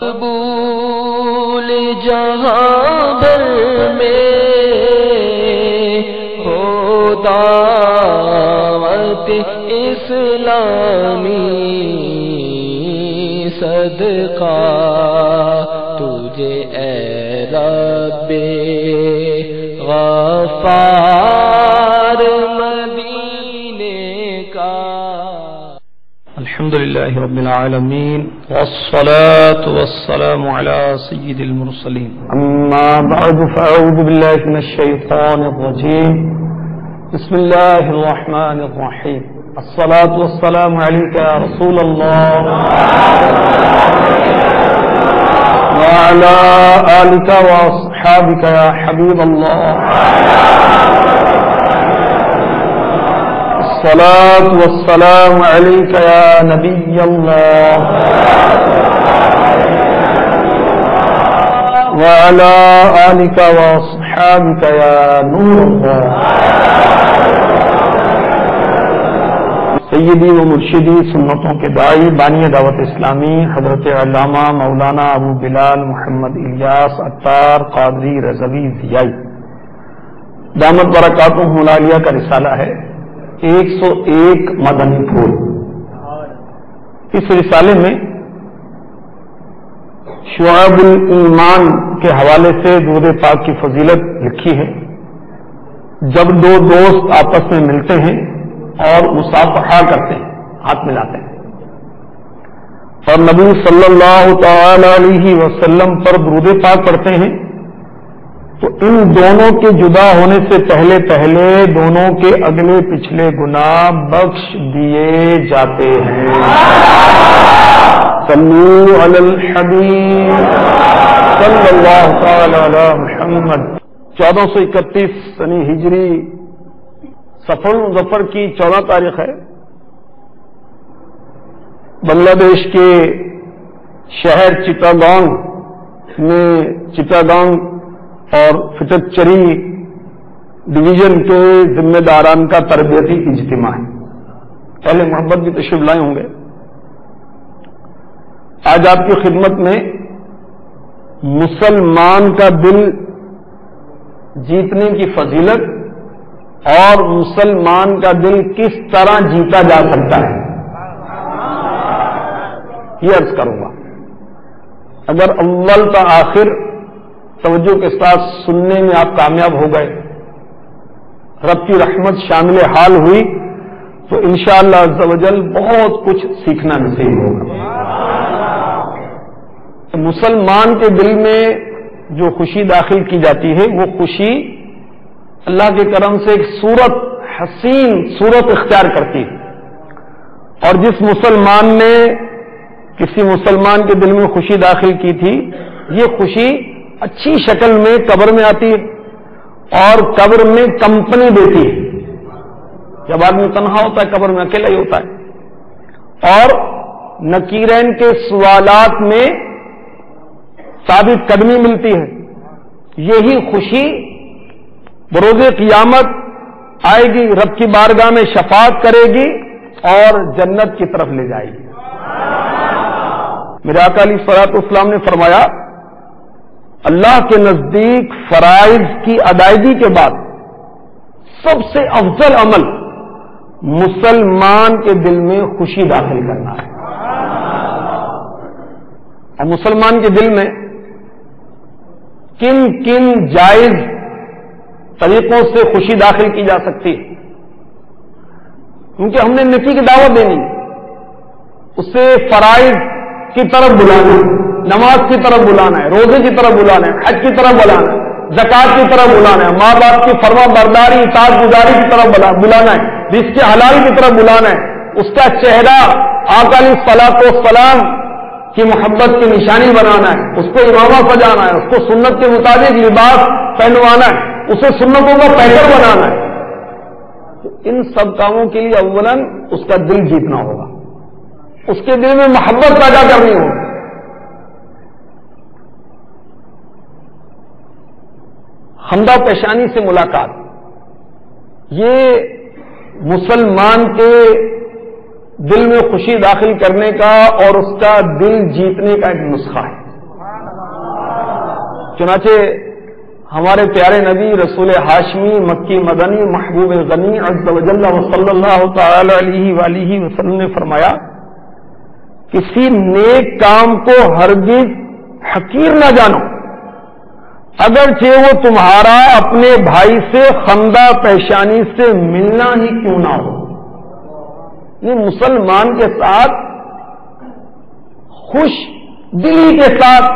قبول جہاں بھر میں ہو دعوت اسلامی صدقہ، تجھے اے رب غفار مدینے کا۔ الحمد لله رب العالمين والصلاة والسلام على سيد المرسلين. أما بعد فأعوذ بالله من الشيطان الرجيم. بسم الله الرحمن الرحيم. الصلاة والسلام عليك يا رسول الله. وعلى آلك وأصحابك يا حبيب الله. الصلاة والسلام عليك يا نبي الله. وعلى آلك وأصحابك يا نور. الله سیدی و مرشدی سنتوں کے دائی بانی دعوت اسلامی حضرت علامہ مولانا ابو بلال محمد الیاس اطار قادری رضوی ضیائی دامت برکاتہ ملالیہ کا رسالہ ہے۔ ایک سو ایک مدنی پھول۔ اس رسالے میں شعب الایمان کے حوالے سے دودھ پاک کی فضیلت لکھی ہے۔ جب دو دوست آپس میں ملتے ہیں اور مصافحہ کرتے ہیں، ہاتھ ملاتے ہیں۔ اور نبی صلی اللہ تعالی علیہ وسلم پر درود پاک پڑھتے ہیں۔ تو ان دونوں کے جدا ہونے سے پہلے پہلے دونوں کے اگلے پچھلے گناہ بخش دیے جاتے ہیں۔ صلو علی الحبیب۔ صلی اللہ تعالی علی محمد۔ چودہ سو اکتیس سنی ہجری۔ سفر مظفر کی چودہ تاریخ ہے۔ بنگلہ دیش کے شہر چٹاگانگ میں چٹاگانگ اور فٹچری ڈویژن کے ذمہ داران کا تربیتی اجتماع ہے۔ پہلے محبت بھی تشریف لائے ہوں گے۔ آج آپ کی خدمت میں مسلمان کا دل جیتنے کی فضیلت اور مسلمان کا دل کس طرح جیتا جا سکتا ہے۔ یہ عرض کروں گا۔ اگر اول کا آخر توجہ کے ساتھ سننے میں آپ کامیاب ہو گئے، رب کی رحمت شامل حال ہوئی، تو انشاءاللہ شاء اللہ بہت کچھ سیکھنا نصیب ہوگا۔ مسلمان کے دل میں جو خوشی داخل کی جاتی ہے، وہ خوشی اللہ کے کرم سے ایک صورت حسین صورت اختیار کرتی ہے۔ اور جس مسلمان نے، کسی مسلمان کے دل میں خوشی داخل کی تھی، یہ خوشی اچھی شکل میں قبر میں آتی ہے اور قبر میں کمپنی دیتی ہے۔ جب آدمی تنہا ہوتا ہے، قبر میں اکیلا ہی ہوتا ہے۔ اور نکیرین کے سوالات میں ثابت قدمی ملتی ہے۔ یہی خوشی بروز قیامت آئے گی، رب کی بارگاہ میں شفاعت کرے گی اور جنت کی طرف لے جائے گی۔ میرے اکالی فراط اسلام نے فرمایا اللہ کے نزدیک فرائض کی ادائیگی کے بعد سب سے افضل عمل مسلمان کے دل میں خوشی داخل کرنا ہے۔ اور مسلمان کے دل میں کن کن جائز طریقوں سے خوشی داخل کی جا سکتی ہے۔ کیونکہ ہم نے نفی کی دعوت دینی۔ اسے فرائض کی طرف بلانا نماز کی طرف بلانا ہے، روزے کی طرف بلانا ہے، حج کی طرف بلانا ہے زکات کی طرف بلانا ہے ماں باپ کی فرما برداری، اطاعت گزاری کی طرف بلانا ہے، جس کے حلال کی طرف بلانا ہے، اس کا چہرہ آکالی فلاق و سلام کی محبت کی نشانی بنانا ہے، اس کو امامہ سجانا ہے، اس کو سنت کے مطابق لباس پہنوانا ہے، اسے سنتوں کا پیکر بنانا ہے۔ ان سب کاموں کے لیے اولن اس کا دل جیتنا ہوگا۔ اس کے دل میں محبت پیدا کرنی ہوگی حمدہ پیشانی سے ملاقات۔ یہ مسلمان کے دل میں خوشی داخل کرنے کا اور اس کا دل جیتنے کا ایک نسخہ ہے۔ چنانچہ ہمارے پیارے نبی رسول ہاشمی، مکی مدنی، محبوب غنی عز و جل و صلی اللہ تعالی علیہ وآلہ وسلم نے فرمایا کسی نیک کام کو ہرگز حقیر نہ جانو۔ اگرچہ وہ تمہارا اپنے بھائی سے خندہ پیشانی سے ملنا ہی کیوں نہ ہو۔ یہ مسلمان کے ساتھ، خوش دلی کے ساتھ،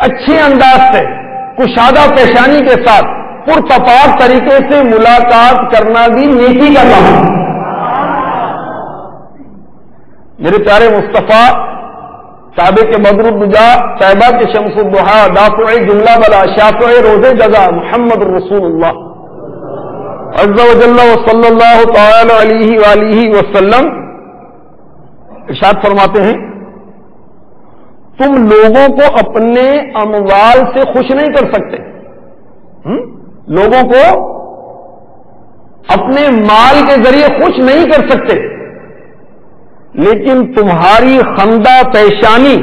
اچھے انداز سے، کشادہ پیشانی کے ساتھ، پرتپاک طریقے سے ملاقات کرنا بھی نیکی کا کام ہے میرے پیارے مصطفیٰ، کعبے کے بدر الدجا طیبہ کے شمس الدحا دافع جملہ بلا شافع روز جزا، محمد رسول اللہ۔ عز و جل و صلی اللہ تعالی علیہ وآلہ وسلم ارشاد فرماتے ہیں، تم لوگوں کو اپنے اموال سے خوش نہیں کر سکتے۔ لوگوں کو اپنے مال کے ذریعے خوش نہیں کر سکتے۔ لیکن تمہاری خندہ پیشانی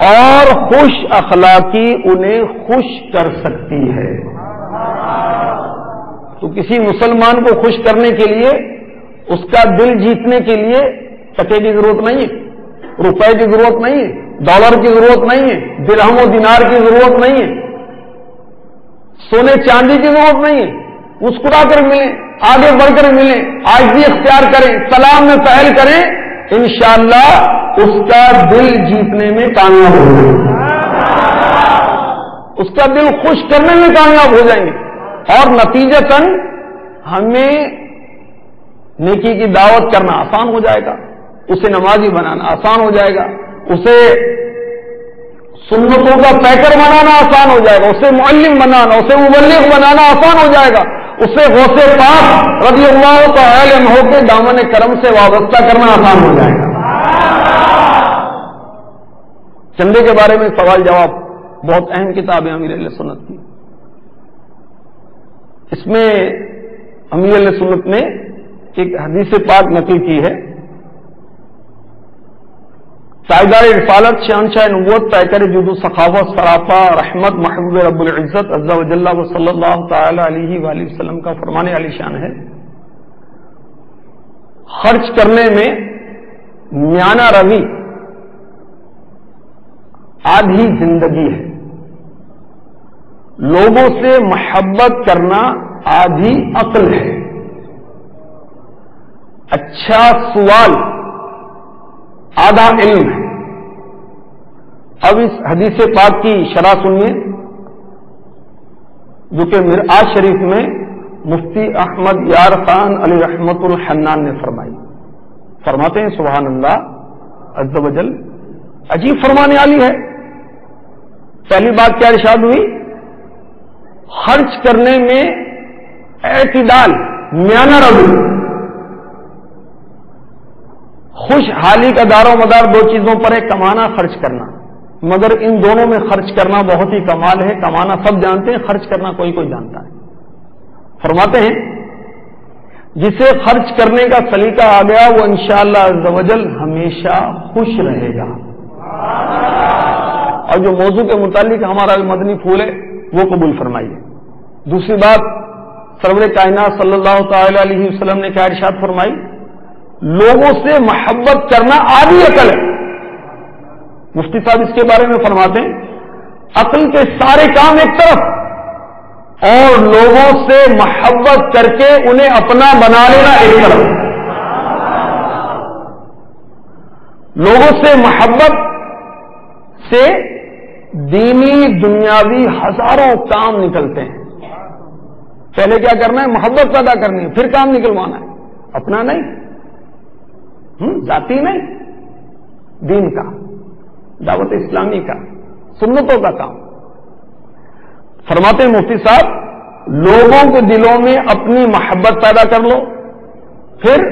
اور خوش اخلاقی انہیں خوش کر سکتی ہے۔ تو کسی مسلمان کو خوش کرنے کے لیے، اس کا دل جیتنے کے لیے ٹکے کی ضرورت نہیں ہے، روپے کی ضرورت نہیں ہے، ڈالر کی ضرورت نہیں ہے، درہم و دینار کی ضرورت نہیں ہے، سونے چاندی کی ضرورت نہیں ہے، مسکرا کر ملیں، آگے بڑھ کر ملیں، آج بھی اختیار کریں سلام میں پہل کریں۔ انشاءاللہ اس کا دل جیتنے میں کامیاب ہو جائیں گے۔ اس کا دل خوش کرنے میں کامیاب ہو جائیں گے۔ اور نتیجتاً ہمیں نیکی کی دعوت کرنا آسان ہو جائے گا۔ اسے نمازی بنانا آسان ہو جائے گا۔ اسے سنتوں کا پیکر بنانا آسان ہو جائے گا۔ اسے معلم بنانا، اسے مبلغ بنانا آسان ہو جائے گا۔ اسے غوث پاک رضی اللہ تعالی عنہ کے دامن کرم سے وابستہ کرنا آسان ہو جائے گا۔ چندے کے بارے میں سوال جواب، بہت اہم کتاب ہے امیر علیہ سنت کی۔ اس میں امیر علیہ سنت نے ایک حدیث پاک نقل کی ہے۔ تائیدار رسالت شہنشاہ نبوت طے جدو سخاوت، سراپا، رحمت، محبوب رب العزت عزا وجل و صلی اللہ تعالی علیہ وآلہ وسلم کا فرمانے علی شان ہے۔ خرچ کرنے میں میانہ روی آدھی زندگی ہے۔ لوگوں سے محبت کرنا آدھی عقل ہے۔ اچھا سوال آدھا علم ہے۔ اب اس حدیث پاک کی شرح سنیے۔ جو کہ مرآج شریف میں مفتی احمد یار خان علی رحمت الحنان نے فرمائی۔ فرماتے ہیں، سبحان اللہ، عز و جل۔ عجیب فرمانے والی ہے۔ پہلی بات کیا ارشاد ہوئی؟ خرچ کرنے میں اعتدال، میانہ رو خوشحالی کا دار و مدار دو چیزوں پر ہے، کمانا، خرچ کرنا۔ مگر ان دونوں میں خرچ کرنا بہت ہی کمال ہے، کمانا سب جانتے ہیں، خرچ کرنا کوئی کوئی جانتا ہے۔ فرماتے ہیں، جسے خرچ کرنے کا سلیقہ آ گیا، وہ انشاءاللہ شاء اللہ ہمیشہ خوش رہے گا۔ اور جو موضوع کے متعلق ہمارا مدنی پھول ہے، وہ قبول فرمائیے۔ دوسری بات، سرور کائنات صلی اللہ تعالی علیہ وسلم نے کیا ارشاد فرمائی؟ لوگوں سے محبت کرنا آدھی عقل ہے۔ مفتی صاحب اس کے بارے میں فرماتے ہیں، عقل کے سارے کام ایک طرف، اور لوگوں سے محبت کر کے انہیں اپنا بنا لینا ایک طرف۔ لوگوں سے محبت سے دینی، دنیاوی ہزاروں کام نکلتے ہیں۔ پہلے کیا کرنا ہے؟ محبت پیدا کرنی ہے، پھر کام نکلوانا ہے۔ اپنا نہیں۔ ذاتی نہیں دین کا، دعوت اسلامی کا، سنتوں کا کام۔ فرماتے مفتی صاحب، لوگوں کے دلوں میں اپنی محبت پیدا کر لو، پھر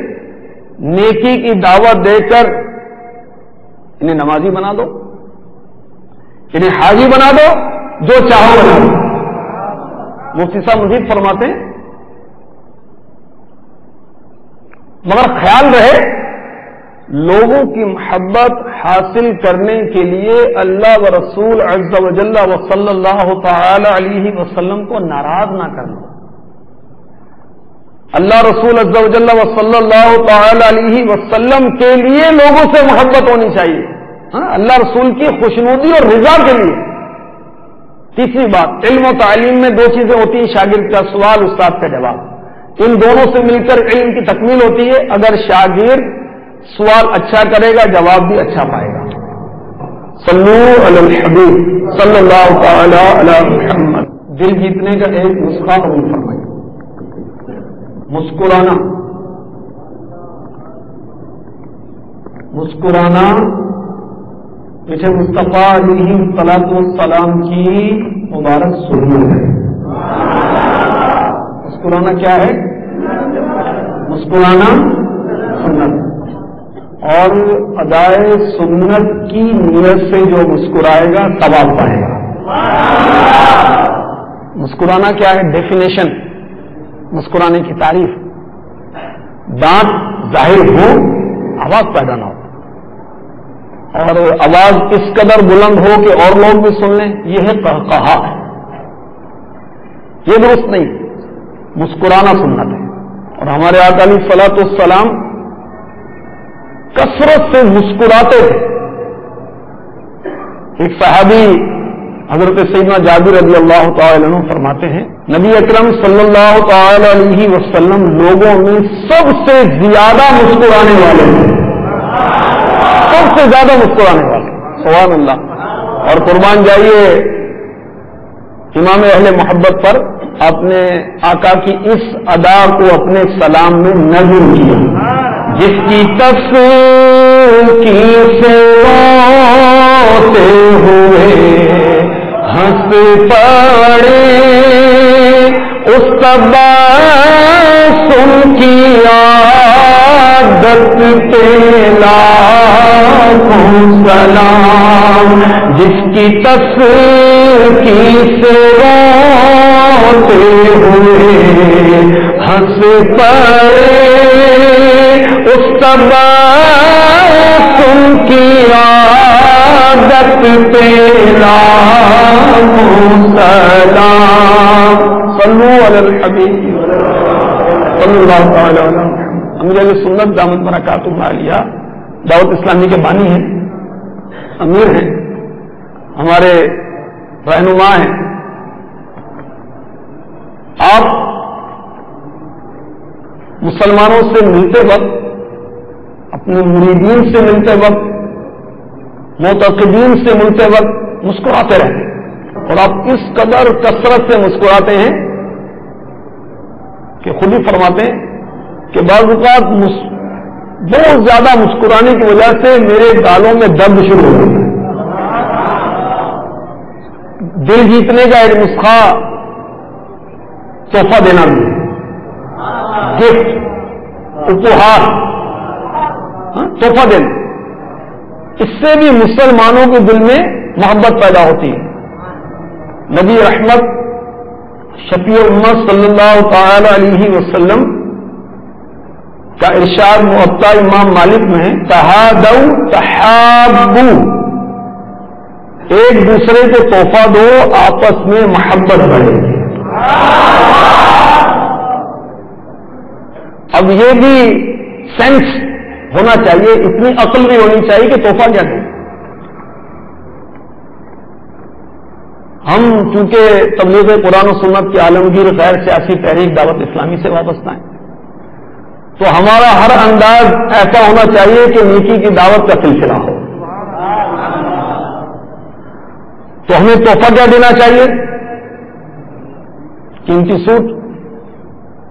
نیکی کی دعوت دے کر انہیں نمازی بنا دو، انہیں حاجی بنا دو، جو چاہو بنا دو۔ مفتی صاحب مزید فرماتے ہیں، مگر خیال رہے لوگوں کی محبت حاصل کرنے کے لیے اللہ و رسول عز و جل و صلی اللہ تعالی علیہ وسلم کو ناراض نہ کرنا اللہ رسول عز و جل و صلی اللہ تعالی علیہ وسلم کے لیے لوگوں سے محبت ہونی چاہیے۔ ہاں اللہ رسول کی خوشنودی اور رضا کے لیے۔ تیسری بات، علم و تعلیم میں دو چیزیں ہوتی ہیں شاگرد کا سوال، استاد کا جواب۔ ان دونوں سے مل کر علم کی تکمیل ہوتی ہے۔ اگر شاگرد سوال اچھا کرے گا، جواب بھی اچھا پائے گا۔ صلو علی الحبیب صلی اللہ تعالی علی محمد۔ دل جیتنے کا ایک نسخہ قبول فرمائے۔ مسکرانا۔ مسکرانا۔ پیچھے مصطفیٰ علیہ صلاحت السلام کی مبارک سنت ہے۔ مسکرانا کیا ہے؟ مسکرانا سنت۔ اور ادائے سنت کی نیت سے جو مسکرائے گا ثواب پائے گا مسکرانا کیا ہے؟ ڈیفینیشن مسکرانے کی تعریف۔ دانت ظاہر ہو، آواز پیدا نہ ہو۔ اور آواز اس قدر بلند ہو کہ اور لوگ بھی سن لیں، یہ ہے کہا یہ درست نہیں، مسکرانا سنت ہے۔ اور ہمارے علی فلاط السلام کثرت سے مسکراتے تھے۔ ایک صحابی حضرت سیدنا جابر رضی اللہ تعالی عنہ فرماتے ہیں، نبی اکرم صلی اللہ تعالی علیہ وسلم لوگوں میں سب سے زیادہ مسکرانے والے ہیں سب سے زیادہ مسکرانے والے۔ سبحان اللہ۔ اور قربان جائیے، امام اہل محبت پر اپنے آقا کی اس ادا کو اپنے سلام میں نظر کیا۔ جس کی تصویر کی ہوئے ہنس پڑے اس کا سن کی عادت پیلا سلام۔ جس کی تصویر کی ہوئے ہنس پڑے اس سن کی عادت پیلا سلام صلو علی الحبیب صلی اللہ تعالی امیر علیہ سنت دامن برکات لیا دعوت اسلامی کے بانی ہیں۔ امیر ہیں ہمارے رہنما ہیں آپ مسلمانوں سے ملتے وقت اپنے مریدین سے ملتے وقت متقدین سے ملتے وقت مسکراتے رہتے اور آپ اس قدر کثرت سے مسکراتے ہیں کہ خود ہی فرماتے ہیں کہ بعض اوقات بہت زیادہ مسکرانے کی وجہ سے میرے گالوں میں درد شروع ہو گیا دل جیتنے کا ایک نسخہ تحفہ دینا بھی گفٹ اپہار ہاں، تحفہ دینا اس سے بھی مسلمانوں کے دل میں محبت پیدا ہوتی ہے۔ نبی رحمت شفیع امت صلی اللہ تعالی علیہ وسلم کا ارشاد معطا امام مالک میں تحادو تحابو۔ ایک دوسرے کو تحفہ دو، آپس میں محبت بڑھے۔ اب یہ بھی سینس ہونا چاہیے، اتنی عقل بھی ہونی چاہیے کہ تحفہ کیا دیں ہم چونکہ تبلیغ قرآن و سنت کے عالمگیر غیر سیاسی تحریک دعوت اسلامی سے وابستہ ہیں، تو ہمارا ہر انداز ایسا ہونا چاہیے کہ نیکی کی دعوت کا سلسلہ ہو۔ تو ہمیں تحفہ کیا دینا چاہیے؟ قیمتی سوٹ،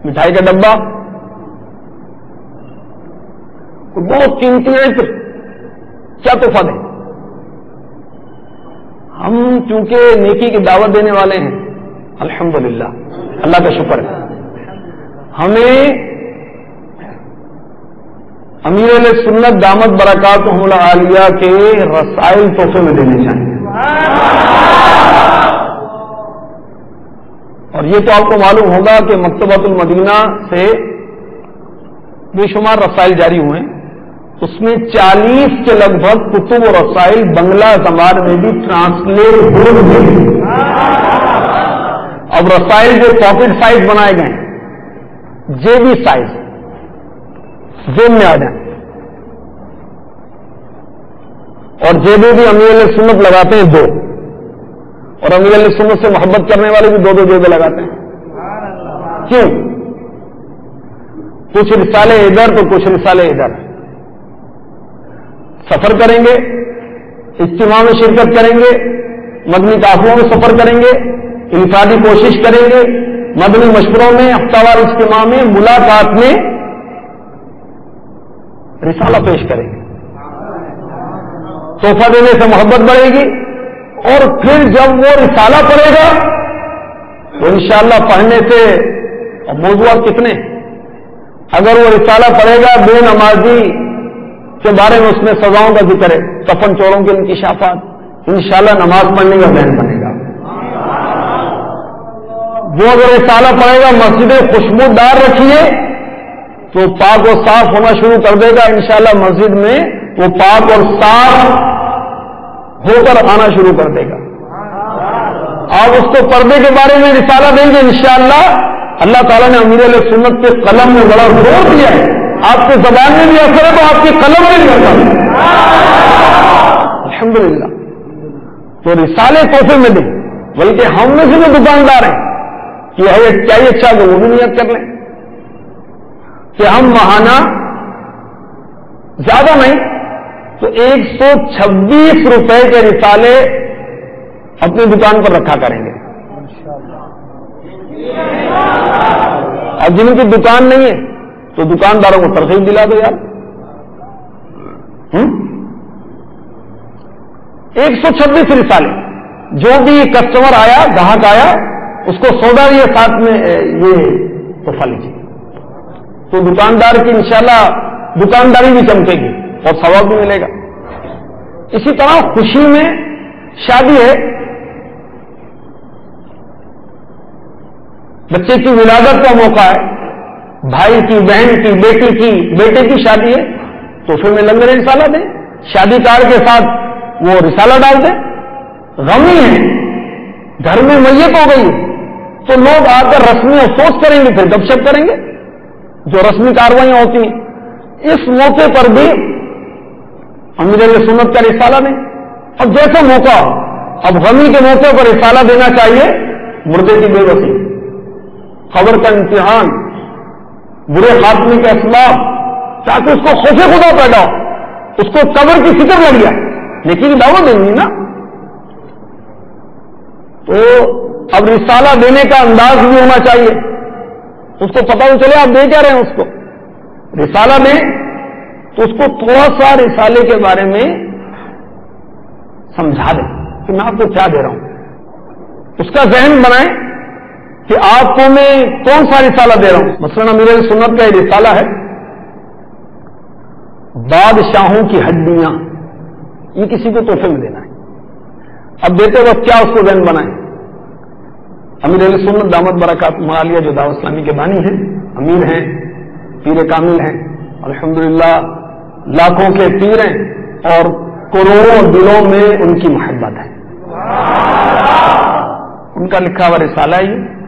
مٹھائی کا ڈبہ بہت قیمتی عطر کیا تحفہ دیں ہم چونکہ نیکی کی دعوت دینے والے ہیں الحمد اللہ کا شکر ہے۔ ہمیں امیر علیہ سنت دامت برکات حملہ عالیہ کے رسائل تحفے میں دینے چاہیے اور یہ تو آپ کو معلوم ہوگا کہ مکتبۃ المدینہ سے بے شمار رسائل جاری ہوئے۔ اس میں چالیس کے لگ بھگ کتب و رسائل بنگلہ زبان میں بھی ٹرانسلیٹ ہو گئے اب رسائل جو پاکٹ سائز بنائے گئے جے بی سائز زین میں آ جائیں۔ اور جیبیں بھی امیر علیہ سنت لگاتے ہیں دو۔ اور امیر علیہ سنت سے محبت کرنے والے بھی دو دو جیبیں لگاتے ہیں۔ کیوں؟ کچھ رسالے ادھر تو کچھ رسالے ادھر۔ سفر کریں گے، اجتماع میں شرکت کریں گے، مدنی کافلوں میں سفر کریں گے، انفرادی کوشش کریں گے، مدنی مشوروں میں، ہفتہ وار اجتماع میں، ملاقات میں رسالہ پیش کریں گے۔ تحفہ دینے سے محبت بڑھے گی اور پھر جب وہ رسالہ پڑے گا، تو انشاءاللہ پڑھنے سے موضوعات کتنے اگر وہ رسالہ پڑے گا، بے نمازی کے بارے میں اس میں سزاؤں کا ذکر ہے، کفن چوروں کے انکشافات انشاءاللہ نماز پڑھنے کا ذہن بنے گا۔ جو اگر رسالہ پڑے گا مسجد خوشبودار رکھیے، تو پاک و صاف ہونا شروع کر دے گا۔ انشاءاللہ مسجد میں وہ پاک اور صاف ہو کر آنا شروع کر دے گا۔ آپ اس کو پردے کے بارے میں رسالہ دیں گے انشاءاللہ۔ اللہ تعالیٰ نے امیر علیہ سنت کے قلم میں بڑا زور دیا ہے۔ آپ کے زبان میں بھی اثر ہے تو آپ کی قلم میں بھی اثر الحمد للہ تو رسالے تحفے میں دیں۔ بلکہ ہم میں سے جو دکاندار ہیں کہ یہ کیا اچھا تو وہ بھی نیت کر لیں۔ کہ ہم مہانہ زیادہ نہیں، تو ایک سو چھبیس روپے کے رسالے اپنی دکان پر رکھا کریں گے۔ اب جن کی دکان نہیں ہے تو دکانداروں کو ترغیب دلا دو یار۔ ایک سو چھبیس رسالے۔ جو بھی کسٹمر آیا، گاہک آیا، اس کو سودا دیا ساتھ میں یہ تحفہ لیجیے۔ تو دکاندار کی انشاءاللہ دکانداری بھی چمکے گی اور ثواب بھی ملے گا۔ اسی طرح خوشی میں شادی ہے۔ بچے کی ولادت کا موقع ہے۔ بھائی کی، بہن کی، بیٹی کی، بیٹے کی شادی ہے، تو پھر میں لنگر رسالہ دیں۔ شادی کارڈ کے ساتھ وہ رسالہ ڈال دیں۔ غمی ہے گھر میں میت ہو گئی۔ تو لوگ آ کر رسمی افسوس کریں گے، پھر گپ شپ کریں گے۔ جو رسمی کاروائیاں ہوتی ہیں۔ اس موقع پر بھی امیر سنت کا رسالہ دیں۔ اب جیسے موقع، اب غمی کے موقع پر رسالہ دینا چاہیے۔ مردے کی بے بسی خبر کا امتحان۔ برے خاتمے کے اسباب، تاکہ اس کو خوف خدا پیدا ہو۔ اس کو قبر کی فکر لگ جائے۔ لیکن دعوت دیں گی نا۔ تو اب رسالہ دینے کا انداز بھی ہونا چاہیے۔ اس کو پتا چلے، آپ دے کیا رہے ہیں اس کو؟ رسالہ دیں۔ تو اس کو تھوڑا سا رسالے کے بارے میں سمجھا دیں۔ کہ میں آپ کو کیا دے رہا ہوں؟ اس کا ذہن بنائیں۔ کہ آپ کو میں کون سا رسالہ دے رہا ہوں؟ مثلاً میرے سنت کا یہ رسالہ ہے بادشاہوں کی ہڈیاں یہ کسی کو تحفے میں دینا ہے۔ اب دیتے وقت کیا اس کو ذہن بنائیں؟ امیر علیہ سنت دامت برکات مالیہ جو دعوت اسلامی کے بانی ہیں امیر ہیں پیر کامل ہیں الحمدللہ لاکھوں کے پیر ہیں اور کروڑوں دلوں میں ان کی محبت ہے۔ ان کا لکھا ہوا رسالہ ہی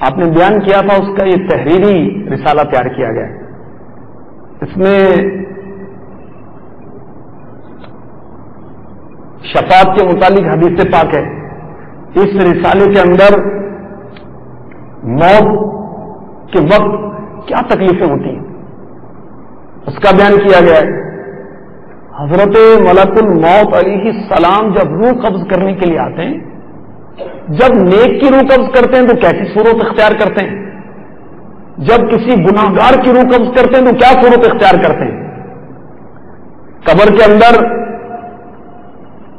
آپ نے بیان کیا تھا، اس کا یہ تحریری رسالہ تیار کیا گیا۔ ہے اس میں شفاعت کے متعلق حدیث پاک ہے۔ اس رسالے کے اندر موت کے وقت کیا تکلیفیں ہوتی ہیں؟ اس کا بیان کیا گیا ہے۔ حضرت ملک الموت علیہ السلام جب روح قبض کرنے کے لیے آتے ہیں جب نیک کی روح قبض کرتے ہیں تو کیسی صورت اختیار کرتے ہیں؟ جب کسی گناہ گار کی روح قبض کرتے ہیں تو کیا صورت اختیار کرتے ہیں؟ قبر کے اندر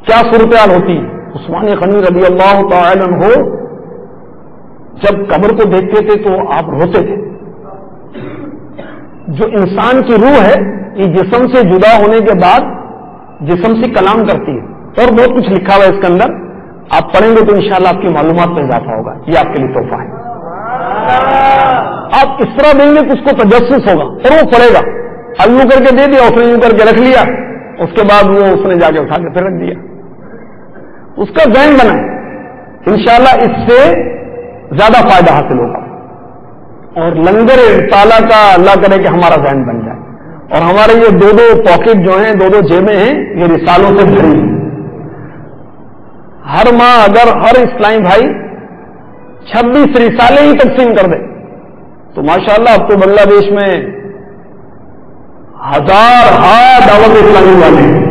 کیا صورتحال ہوتی ہے عثمان غنی رضی اللہ تعالی ہو جب قبر کو دیکھتے تھے تو آپ روتے تھے۔ جو انسان کی روح ہے، یہ جسم سے جدا ہونے کے بعد جسم سے کلام کرتی ہے۔ اور بہت کچھ لکھا ہوا ہے اس کے اندر۔ آپ پڑھیں گے تو انشاءاللہ آپ کی معلومات میں اضافہ ہوگا، یہ آپ کے لیے تحفہ ہے۔ آپ اس طرح دیں گے کہ اس کو تجسس ہوگا، اور وہ پڑھے گا۔ اب یوں کر کے دے دیا اس نے یوں کر کے رکھ لیا۔ اس کے بعد وہ اس نے جا کے اٹھا کے پھر رکھ دیا۔ اس کا ذہن بنا انشاءاللہ اس سے زیادہ فائدہ حاصل ہوگا۔ اور لنگر تالا کا اللہ کرے کہ ہمارا ذہن بن جائے۔ اور ہمارے یہ دو دو پاکٹ جو ہیں، دو دو جیبیں ہیں، یہ رسالوں سے بھری۔ ہیں ہر ماہ اگر ہر اسلامی بھائی چھبیس رسالے ہی تقسیم کر دے، تو ماشاءاللہ اب تو بنگلہ دیش میں ہزار ہار دعوت اسلامی والے ہیں۔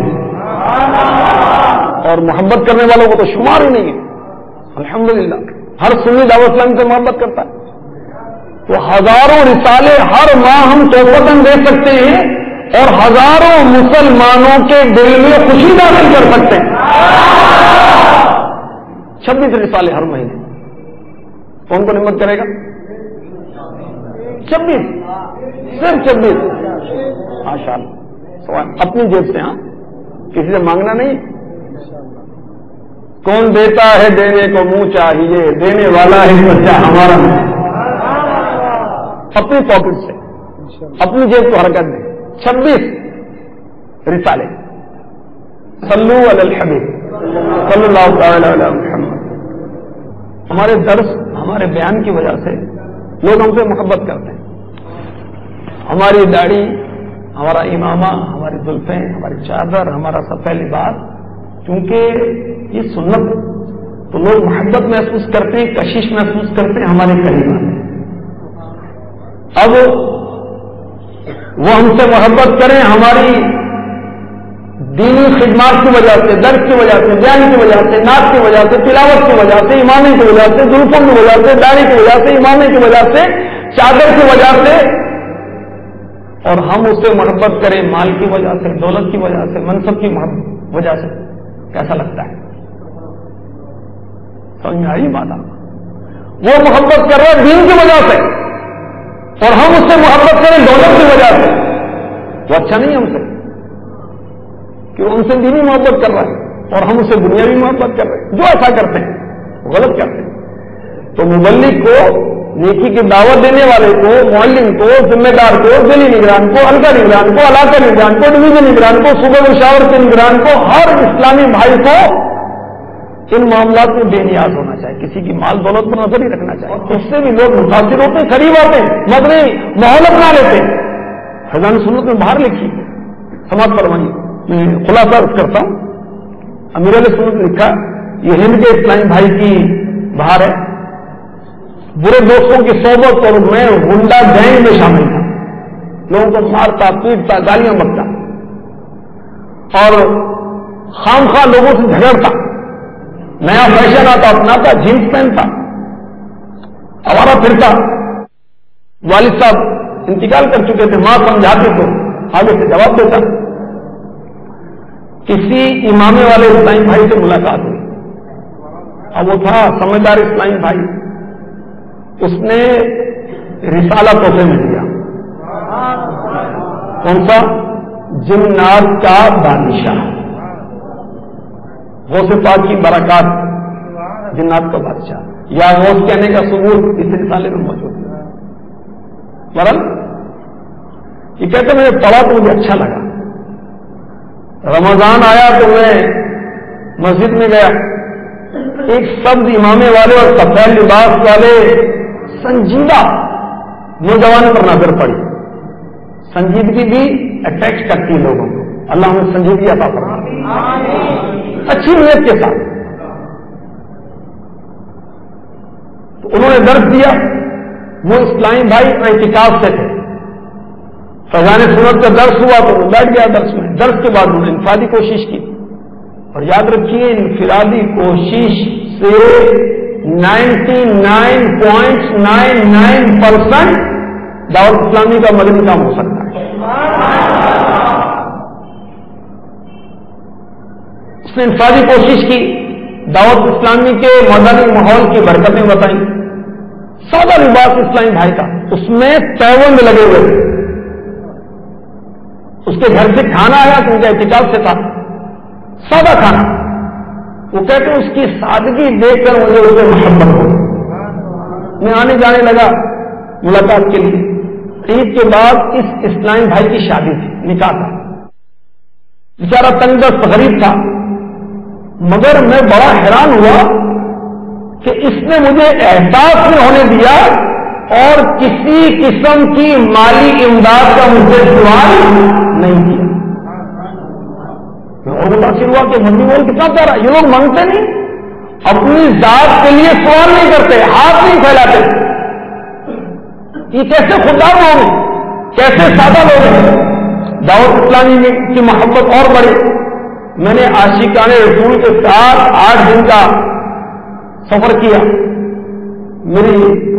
اور محبت کرنے والوں کو تو شمار ہی نہیں ہے۔ الحمدللہ، ہر سنی دعوت اسلامی سے محبت کرتا ہے۔ تو ہزاروں رسالے ہر ماہ ہم توپتن دے سکتے ہیں اور ہزاروں مسلمانوں کے دل میں خوشی داخل کر سکتے ہیں۔ چھبیس رسالے ہر مہینے۔ کون کو نمت کرے گا؟ چھبیس۔ صرف چھبیس۔ ماشاء اللہ اپنی جیب سے ہاں؟ کسی سے مانگنا نہیں؟ کون دیتا ہے دینے کو منہ چاہیے؟ دینے والا ہے بچہ ہمارا۔ اپنی پاکٹ سے۔ اپنی جیب کو حرکت دیں۔ چھبیس رسالے۔ صلو علی الحبیب۔ صلی اللہ تعالی علی محمد۔ ہمارے درس، ہمارے بیان کی وجہ سے لوگ ہم سے محبت کرتے ہیں۔ ہماری داڑھی، ہمارا امامہ، ہماری زلفیں، ہماری چادر، ہمارا سفید لباس کیونکہ یہ سنت تو لوگ محبت محسوس کرتے ہیں، کشش محسوس کرتے ہیں ہمارے قریب اب وہ ہم سے محبت کریں، ہماری دینی خدمات کی وجہ سے درد کی وجہ سے بیان کی وجہ سے ناک کی وجہ سے تلاوت کی وجہ سے امامے کی وجہ سے زلفوں کی وجہ سے داڑھی کی وجہ سے امامے کی وجہ سے چادر کی وجہ سے اور ہم اس سے محبت کریں مال کی وجہ سے دولت کی وجہ سے منصب کی وجہ سے کیسا لگتا ہے سمجھ میں آئی بات وہ محبت کر رہے دین کی وجہ سے اور ہم اس سے محبت کریں دولت کی وجہ سے وہ اچھا نہیں ہم سے کہ ان سے دینی محبت کر رہا ہے اور ہم اسے دنیاوی محبت کر رہے ہیں جو ایسا کرتے ہیں غلط کرتے ہیں۔ تو مبلک کو نیکی کی دعوت دینے والے کو معلم کو ذمہ دار کو دلی نگران کو ہلکا نگران کو علاقہ نگران کو ڈویژن نگران کو صوبہ مشاور کے نگران کو ہر اسلامی بھائی کو ان معاملات میں بے نیاز ہونا چاہیے۔ کسی کی مال دولت پر نظر ہی رکھنا چاہیے۔ اس سے بھی لوگ متاثر ہوتے ہیں قریب آتے ہیں مدنی ماحول اپنا لیتے ہیں۔ خزان سنت میں باہر لکھی سماج فرمائیے۔ میں خلاصہ کرتا ہوں۔ امیر علیہ سنت نے لکھا، یہ ہند کے اسلامی بھائی کی باہر ہے۔ برے دوستوں کی صحبت اور میں ہنڈا گینگ میں شامل تھا۔ لوگوں کو مارتا پیٹتا گالیاں بکتا اور خام خواہ لوگوں سے جھگڑتا۔ نیا فیشن آتا اپناتا جینس پہنتا ہمارا پھرتا۔ والد صاحب انتقال کر چکے تھے، ماں سمجھاتے تو آگے سے جواب دیتا۔ کسی امامے والے اسلامی بھائی سے ملاقات ہوئی۔ اب وہ تھا سمجھدار اسلامی بھائی۔ اس نے رسالہ تحفے میں دیا۔ کون سا؟ جمنات کا بادشاہ۔ غوث پاک کی برکات، جنات کا بادشاہ۔ یا غوث کہنے کا ثبوت اس رسالے میں موجود ہے۔ مرن، یہ کہتے مجھے پڑھا تو مجھے اچھا لگا۔ رمضان آیا تو میں مسجد میں گیا۔ ایک سبز امامے والے اور سفید لباس والے سنجیدہ نوجوان پر نظر پڑی۔ سنجیدگی بھی اٹیکٹ کرتی ہے لوگوں کو۔ اللہ ہمیں سنجیدگی عطا فرما اچھی نیت کے ساتھ۔ تو انہوں نے درد دیا۔ وہ اسلامی بھائی احتکاب سے تھے۔ فضان سنت کا درس ہوا تو وہ بیٹھ گیا درس میں۔ درس کے بعد انہوں نے انفرادی کوشش کی۔ اور یاد رکھیے، انفرادی کوشش سے ninety nine point nine nine percent Dawat Islami کا مدنی کام ہو سکتا ہے۔ اس نے انفرادی کوشش کی۔ دعوت اسلامی کے مدنی ماحول کی برکتیں بتائیں۔ سادہ لباس اسلامی بھائی کا، اس میں پیون میں لگے ہوئے۔ تھے اس کے گھر سے کھانا آیا تو ان کا احتجاج سے تھا۔ سادہ کھانا۔ وہ کہتے اس کی سادگی دیکھ کر مجھے اسے محبت ہو میں آنے جانے لگا ملاقات کے لیے۔ عید کے بعد اس اسلامی بھائی کی شادی تھی، نکاح تھا۔ بیچارہ تنگست غریب تھا۔ مگر میں بڑا حیران ہوا کہ اس نے مجھے احساس نہیں ہونے دیا اور کسی قسم کی مالی امداد کا مجھے سوال نہیں کیا۔ میں اور متاثر ہوا کہ منڈی مول کتنا پیارا، یہ لوگ مانگتے نہیں۔ اپنی ذات کے لیے سوال نہیں کرتے، ہاتھ نہیں پھیلاتے۔ یہ کیسے خوددار لوگ ہیں؟ کیسے سادہ لوگ ہیں؟ دعوت اسلامی کی محبت اور بڑھے میں نے عاشقان رسول کے ساتھ آٹھ دن کا سفر کیا۔ میری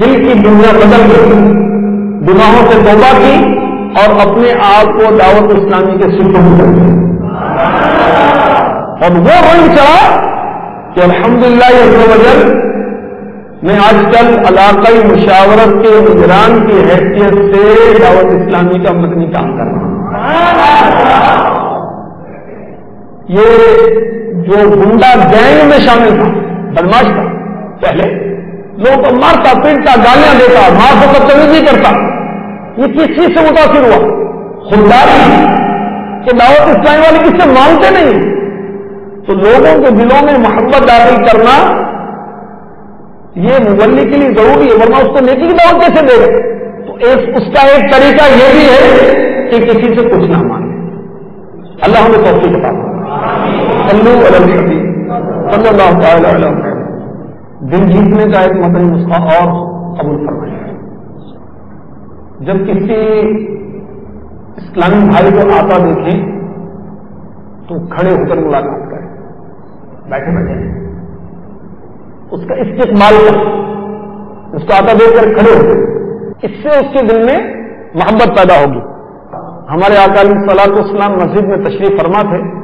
دل کی دنیا بدل گئی۔ گناہوں سے توبہ کی اور اپنے آپ کو دعوت اسلامی کے سپرد کر دیا اور وہ رنگ چڑھا کہ الحمدللہ یہ وجہ میں آج کل علاقائی مشاورت کے نگران کی حیثیت سے دعوت اسلامی کا مدنی کام کر رہا ہوں۔ یہ جو گنڈا گینگ میں شامل تھا، بدماش تھا، پہلے۔ لوگ کو مارتا پیٹتا گالیاں دیتا، ماں کو بدتمیزی کرتا۔ یہ کس چیز سے متاثر ہوا؟ خودداری۔ کہ دعوت اسلامی والے کس سے مانگتے نہیں؟ تو لوگوں کے دلوں میں محبت داخل کرنا یہ مغلی کے لیے ضروری ہے، ورنہ اس کو نیکی کی دعوت کیسے دے گا تو ایک اس کا ایک طریقہ یہ بھی ہے کہ کسی سے کچھ نہ مانگے۔ اللہ ہمیں توفیق بتا صلی اللہ تعالی علیہ وسلم دن جیتنے کا ایک مدنی نسخہ اور قبول فرمائے۔ جب کسی اسلامی بھائی کو آتا دیکھیں تو کھڑے ہو کر ملاقات کریں۔ بیٹھے بیٹھے۔ اس کا استقبال کر۔ اس کو آتا دیکھ کر کھڑے ہو۔ اس سے اس کے دل میں محبت پیدا ہوگی۔ ہمارے اکالی صلاح اسلام مسجد میں تشریف فرما تھے۔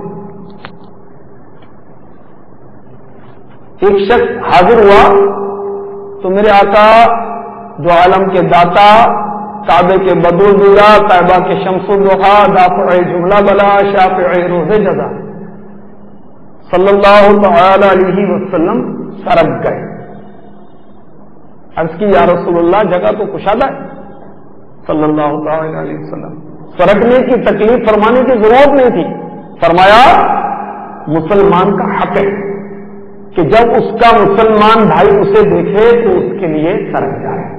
ایک شخص حاضر ہوا تو میرے آقا جو عالم کے داتا کعبے کے بدل دورا طیبہ کے شمس الدوحا دافع جملہ بلا شاف روز جزا۔ صلی اللہ تعالی علیہ وسلم سرک گئے۔ عرض کی، یا رسول اللہ، جگہ تو کشادہ ہے۔ صلی اللہ تعالی علیہ وسلم۔ سرکنے کی تکلیف فرمانے کی ضرورت نہیں تھی۔ فرمایا، مسلمان کا حق ہے۔ کہ جب اس کا مسلمان بھائی اسے دیکھے تو اس کے لیے سرک جائے۔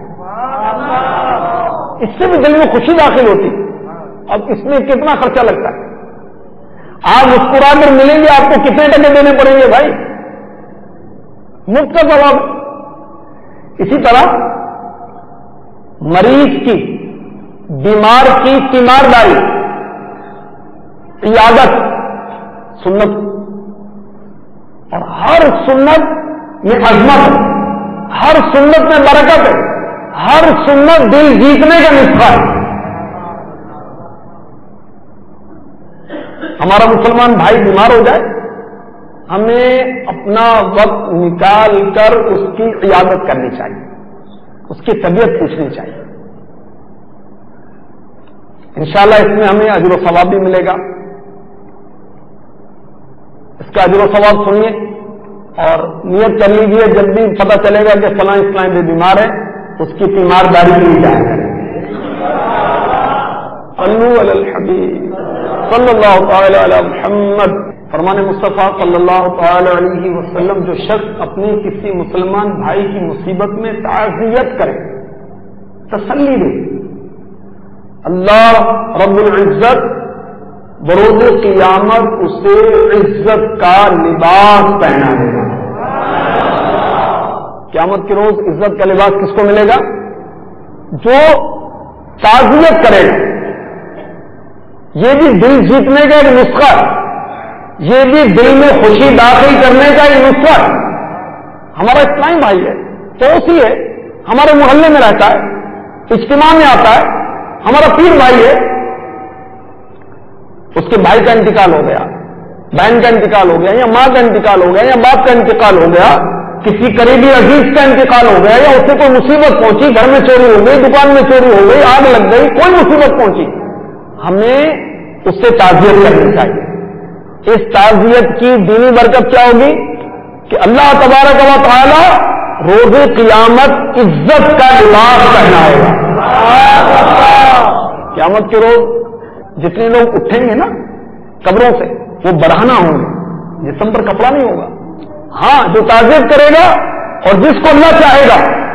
اس سے بھی دل میں خوشی داخل ہوتی۔ اب اس میں کتنا خرچہ لگتا ہے۔ آپ مسکرا کر ملیں گے، آپ کو کتنے ٹکے دینے پڑیں گے بھائی؟ مفت کا جواب اسی طرح مریض کی، بیمار کی، تیمارداری عیادت سنت۔ ہر سنت میں عظمت ہر سنت میں برکت ہے۔ ہر سنت دل جیتنے کا نسخہ ہے۔ ہمارا مسلمان بھائی بیمار ہو جائے، ہمیں اپنا وقت نکال کر اس کی عیادت کرنی چاہیے۔ اس کی طبیعت پوچھنی چاہیے۔ انشاءاللہ اس میں ہمیں اجر و ثواب بھی ملے گا۔ اس کا اجر و ثواب سنیے۔ اور نیت کر لیجیے جب بھی پتہ چلے گا کہ فلاں اسلام بھی بیمار ہے، اس کی تیمارداری لی جائے اللہ الحبیب۔ صلی اللہ تعالی علی محمد۔ فرمان مصطفیٰ صلی اللہ تعالی علیہ وسلم، جو شخص اپنی کسی مسلمان بھائی کی مصیبت میں تعزیت کرے، تسلی دے۔ اللہ رب العزت بروز قیامت اسے عزت کا لباس پہنا دے گا۔ قیامت کے روز عزت کا لباس کس کو ملے گا؟ جو تعزیت کرے گا۔ یہ بھی دل جیتنے کا ایک نسخہ۔ یہ بھی دل میں خوشی داخل کرنے کا ایک نسخہ۔ ہمارا اسلامی بھائی ہے، پڑوسی ہے، ہمارے محلے میں رہتا ہے، اجتماع میں آتا ہے، ہمارا پیر بھائی ہے۔ اس کے بھائی کا انتقال ہو گیا، بہن کا انتقال ہو گیا یا ماں کا انتقال ہو گیا یا باپ کا انتقال ہو گیا، کسی قریبی عزیز کا انتقال ہو گیا یا اس سے کوئی مصیبت پہنچی، گھر میں چوری ہو گئی، دکان میں چوری ہو گئی، آگ لگ گئی، کوئی مصیبت پہنچی۔ ہمیں اس سے تعزیت کرنی چاہیے۔ اس تعزیت کی دینی برکت کیا ہوگی؟ کہ اللہ تبارک و تعالی روز قیامت عزت کا لباس پہنائے گا۔ قیامت کے روز جتنے لوگ اٹھیں گے نا قبروں سے، وہ بڑھانا ہوں گے۔ جسم پر کپڑا نہیں ہوگا۔ ہاں جو تعزیت کرے گا اور جس کو اللہ چاہے گا،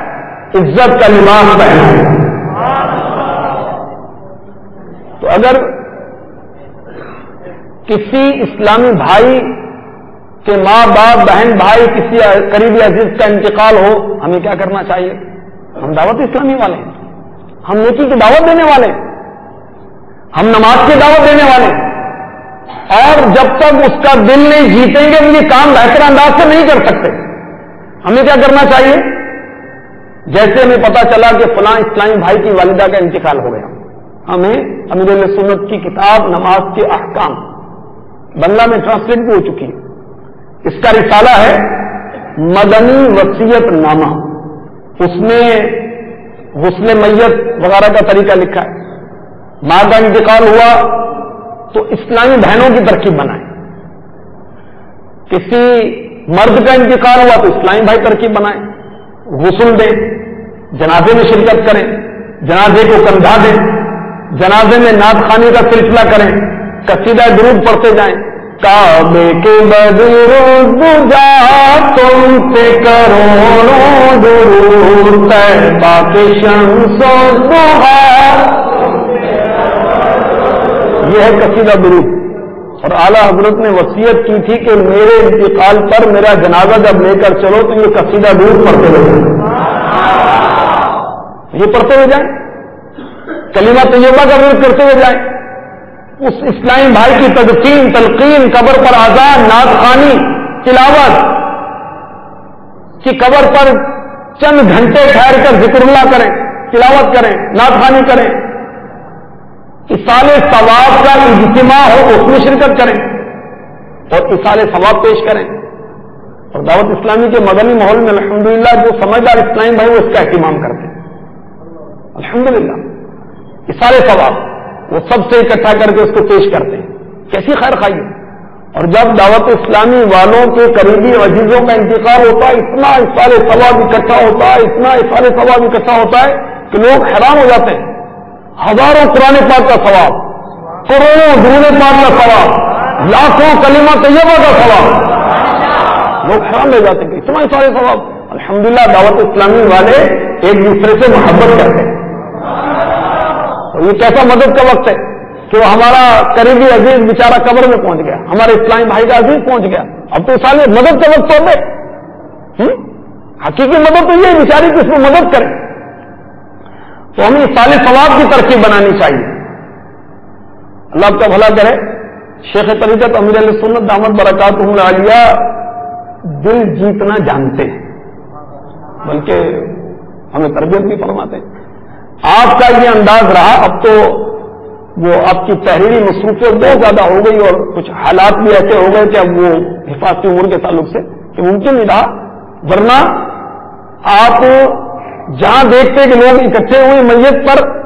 عزت کا لباس پہنے گا۔ تو اگر کسی اسلامی بھائی کے ماں باپ، بہن بھائی کسی قریبی عزیز کا انتقال ہو، ہمیں کیا کرنا چاہیے؟ ہم دعوت اسلامی والے ہیں۔ ہم نیکی کی دعوت دینے والے ہیں۔ ہم نماز کی دعوت دینے والے ہیں۔ اور جب تک اس کا دل نہیں جیتیں گے یہ کام بہتر انداز سے نہیں کر سکتے۔ ہمیں کیا کرنا چاہیے؟ جیسے ہمیں پتا چلا کہ فلاں اسلامی بھائی کی والدہ کا انتقال ہو گیا۔ ہمیں امیر سنت کی کتاب نماز کے احکام بنگلہ میں ٹرانسلیٹ بھی ہو چکی ہے۔ اس کا رسالہ ہے، مدنی وسیعت نامہ۔ اس میں غسل میت وغیرہ کا طریقہ لکھا ہے۔ ماں کا انتقال ہوا تو اسلامی بہنوں کی ترکیب بنائیں کسی مرد کا انتقال ہوا تو اسلامی بھائی ترکیب بنائیں غسل دیں، جنازے میں شرکت کریں، جنازے کو کندھا دیں، جنازے میں ناد خانی کا سلسلہ کریں کسیدہ درود پڑھتے جائیں۔ کعبے کے بدرود جا تم سے کروڑوں درود باقی شمس و یہ ہے کسیدہ درود اور اعلیٰ حضرت نے وصیت کی تھی کہ میرے انتقال پر میرا جنازہ جب لے کر چلو تو یہ کسیدہ درود پڑھتے ہوئے یہ پڑھتے ہوئے جائیں۔ کلیمہ طیبہ کا ورد کرتے ہوئے جائیں۔ اس اسلامی بھائی کی تدفین تلقین، قبر پر آزاد ناد خانی، تلاوت کی قبر پر چند گھنٹے ٹھہر کر ذکر اللہ کریں، تلاوت کریں ناد خانی کریں۔ اسال ثواب کا اجتماع ہو، اس میں شرکت کریں اور اسال ثواب پیش کریں۔ اور دعوت اسلامی کے مدنی ماحول میں الحمدللہ جو سمجھدار اسلامی بھائی وہ اس کا اہتمام کرتے ہیں۔ الحمدللہ اسال ثواب، وہ سب سے اکٹھا کر کے اس کو پیش کرتے ہیں۔ کیسی خیر خائی اور جب دعوت اسلامی والوں کے قریبی عزیزوں کا انتقال ہوتا ہے، اتنا اسال ثواب اکٹھا ہوتا ہے، اتنا اسال ثواب اکٹھا ہوتا ہے کہ لوگ حیران ہو جاتے ہیں۔ ہزاروں قرآن پاک کا ثواب، کروڑوں درون پاک کا ثواب، لاکھوں کلیمہ طیبہ کا ثواب۔ لوگ حیران لے جاتے ہیں، اتنا سارے ثواب۔ الحمدللہ، دعوت اسلامی والے ایک دوسرے سے محبت کرتے ہیں۔ تو یہ کیسا مدد کا وقت ہے کہ وہ ہمارا قریبی عزیز بیچارہ قبر میں پہنچ گیا، ہمارے اسلامی بھائی کا عزیز پہنچ گیا۔ اب تو سال مدد کا وقت ہوتے حقیقی مدد تو یہ بیچاری کی اس میں مدد کریں تو ہمیں سال ثواب کی ترکیب بنانی چاہیے۔ اللہ کا بھلا کرے، شیخ طریقت امیر علیہ سنت دامت برکات عالیہ دل جیتنا جانتے ہیں، بلکہ ہمیں تربیت بھی فرماتے ہیں۔ آپ کا یہ انداز رہا، اب تو وہ آپ کی تحریری مصروفیت بہت زیادہ ہو گئی اور کچھ حالات بھی ایسے ہو گئے کہ اب وہ حفاظتی عمر کے تعلق سے کہ ممکن نہیں رہا۔ ورنہ آپ جہاں دیکھتے کہ لوگ اکٹھے ہوئے میت پر،